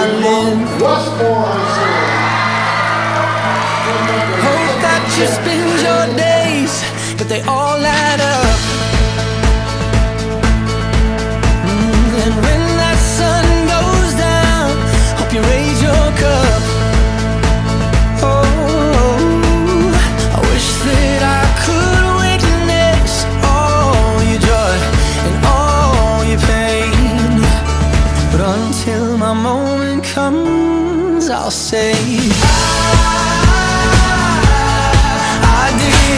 I lived. Hope that you spend your days, but they all comes, I'll say. I did it all.